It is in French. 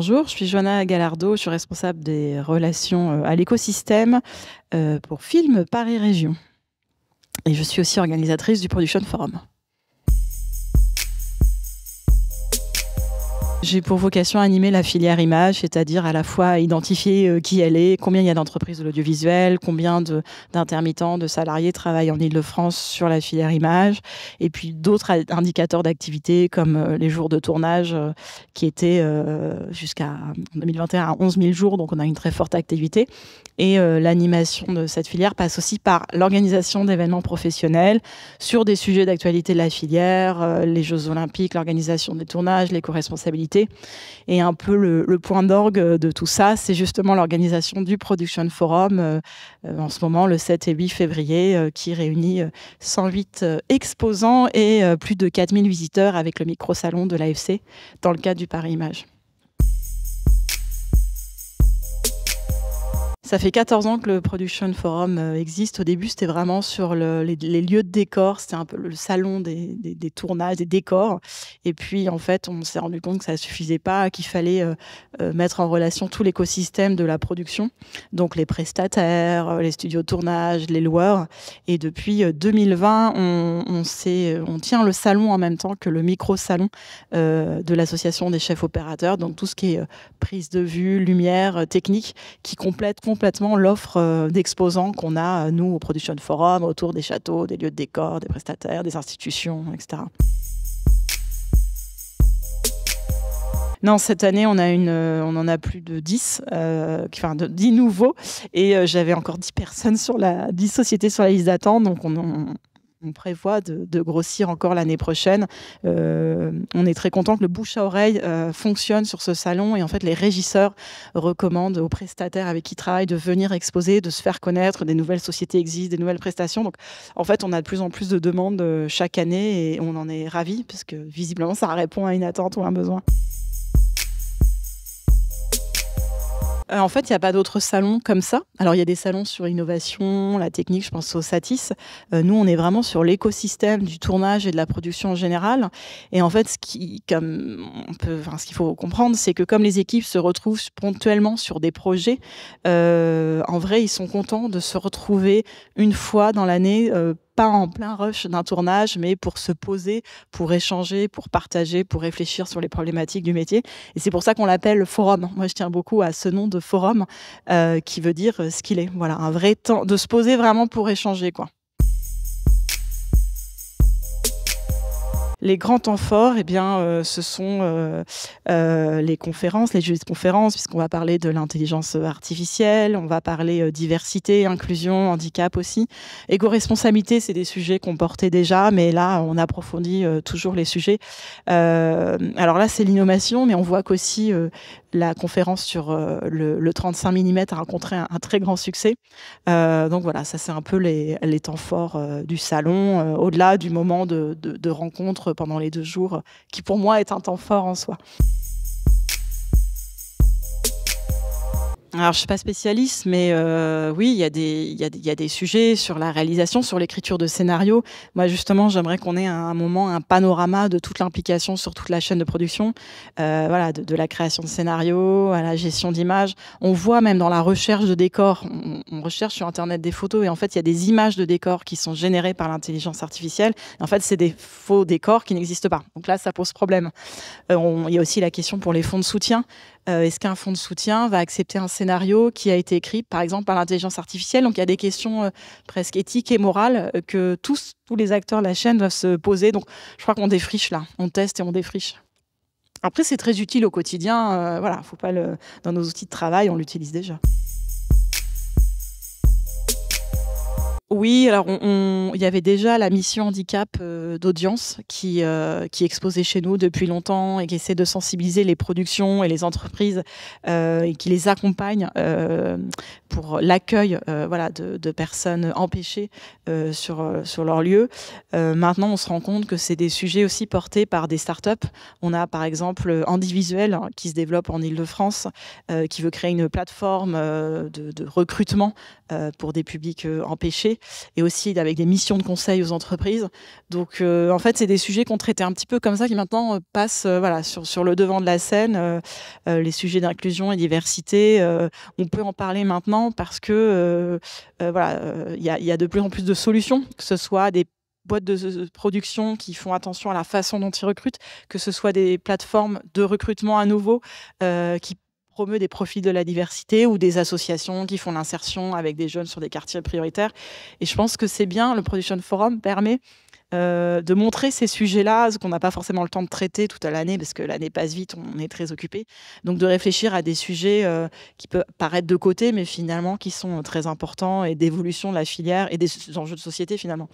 bonjour, je suis Joanna Gallardo, je suis responsable des relations à l'écosystème pour Film Paris Région. Et je suis aussi organisatrice du Production Forum. J'ai pour vocation animer la filière image, c'est-à-dire à la fois identifier euh, qui elle est, combien il y a d'entreprises de l'audiovisuel, combien d'intermittents, de, salariés travaillent en Ile-de-France sur la filière image, et puis d'autres indicateurs d'activité comme euh, les jours de tournage euh, qui étaient jusqu'à 2021 à 11 000 jours, donc on a une très forte activité. Et l'animation de cette filière passe aussi par l'organisation d'événements professionnels sur des sujets d'actualité de la filière, les Jeux olympiques, l'organisation des tournages, et un peu le, point d'orgue de tout ça, c'est justement l'organisation du Production Forum euh, euh, en ce moment, le 7 et 8 février, euh, qui réunit 108 exposants et plus de 4000 visiteurs avec le micro-salon de l'AFC dans le cadre du Paris Image. Ça fait 14 ans que le Production Forum euh, existe. Au début, c'était vraiment sur les, lieux de décor. C'était un peu le salon des, tournages, des décors. Et puis, en fait, on s'est rendu compte que ça ne suffisait pas, qu'il fallait euh, euh, mettre en relation tout l'écosystème de la production. Donc, les prestataires, les studios de tournage, les loueurs. Et depuis 2020, on, tient le salon en même temps que le micro-salon de l'association des chefs opérateurs. Donc, tout ce qui est prise de vue, lumière, technique, qui complète complètement l'offre euh, d'exposants qu'on a, euh, nous, au Production Forum, autour des châteaux, des lieux de décor, des prestataires, des institutions, etc. Non, cette année, on, a une, euh, on en a plus de 10, enfin de 10 nouveaux, et j'avais encore 10 personnes sur la, 10 sociétés sur la liste d'attente, donc on, on prévoit de, grossir encore l'année prochaine. Euh, on est très content que le bouche à oreille euh, fonctionne sur ce salon et en fait les régisseurs recommandent aux prestataires avec qui ils travaillent de venir exposer, de se faire connaître. Des nouvelles sociétés existent, des nouvelles prestations. Donc en fait on a de plus en plus de demandes euh, chaque année et on en est ravis parce que visiblement ça répond à une attente ou un besoin. Euh, en fait, il n'y a pas d'autres salons comme ça. Alors, il y a des salons sur l'innovation, la technique, je pense au Satis. Euh, nous, on est vraiment sur l'écosystème du tournage et de la production en général. Et en fait, ce qui, comme on peut, ce qu'il faut comprendre, c'est que comme les équipes se retrouvent ponctuellement sur des projets, euh, en vrai, ils sont contents de se retrouver une fois dans l'année en plein rush d'un tournage, mais pour se poser, pour échanger, pour partager, pour réfléchir sur les problématiques du métier. Et c'est pour ça qu'on l'appelle forum. Moi, je tiens beaucoup à ce nom de forum euh, qui veut dire ce qu'il est. Voilà, un vrai temps de se poser vraiment pour échanger, quoi. Les grands temps forts, eh bien, euh, ce sont euh, euh, les conférences, les jeux de conférences, puisqu'on va parler de l'intelligence artificielle, on va parler diversité, inclusion, handicap aussi. Éco-responsabilité, c'est des sujets qu'on portait déjà, mais là, on approfondit toujours les sujets. alors là, c'est l'innovation, mais on voit qu'aussi la conférence sur le, 35 mm a rencontré un, très grand succès. donc voilà, ça c'est un peu les, temps forts du salon, au-delà du moment de rencontre pendant les deux jours, qui pour moi est un temps fort en soi. Alors, je suis pas spécialiste, mais euh, oui, il y, a des, y, a, y a des sujets sur la réalisation, sur l'écriture de scénarios. Moi, justement, j'aimerais qu'on ait à un moment un panorama de toute l'implication sur toute la chaîne de production, euh, voilà, de, la création de scénarios à la gestion d'images. On voit même dans la recherche de décors, on, recherche sur Internet des photos et en fait, il y a des images de décors qui sont générées par l'intelligence artificielle. en fait, c'est des faux décors qui n'existent pas. Donc là, ça pose problème. Euh, il y a aussi la question pour les fonds de soutien. Euh, est-ce qu'un fonds de soutien va accepter un scénario qui a été écrit, par exemple, par l'intelligence artificielle? Donc, il y a des questions euh, presque éthiques et morales euh, que tous, tous les acteurs de la chaîne doivent se poser. Donc, je crois qu'on défriche là. On teste et on défriche. Après, c'est très utile au quotidien. voilà, faut pas le... dans nos outils de travail, on l'utilise déjà. Oui, alors il y avait déjà la mission handicap euh, d'audience qui, euh, qui exposait chez nous depuis longtemps et qui essaie de sensibiliser les productions et les entreprises euh, et qui les accompagne pour l'accueil voilà, de, personnes empêchées sur, sur leur lieu. maintenant, on se rend compte que c'est des sujets aussi portés par des startups. On a par exemple Indivisuel hein, qui se développe en Ile-de-France, qui veut créer une plateforme de, de recrutement pour des publics empêchés. Et aussi avec des missions de conseil aux entreprises. Donc, en fait, c'est des sujets qu'on traitait un petit peu comme ça qui maintenant passent voilà, sur, le devant de la scène. les sujets d'inclusion et diversité, on peut en parler maintenant parce que voilà, il y a, de plus en plus de solutions, que ce soit des boîtes de production qui font attention à la façon dont ils recrutent, que ce soit des plateformes de recrutement à nouveau euh, qui promeut des profils de la diversité ou des associations qui font l'insertion avec des jeunes sur des quartiers prioritaires. Et je pense que c'est bien, le Production Forum permet euh, de montrer ces sujets-là, ce qu'on n'a pas forcément le temps de traiter toute l'année, parce que l'année passe vite, on est très occupé. Donc de réfléchir à des sujets euh, qui peuvent paraître de côté, mais finalement qui sont euh, très importants et d'évolution de la filière et des enjeux de société finalement.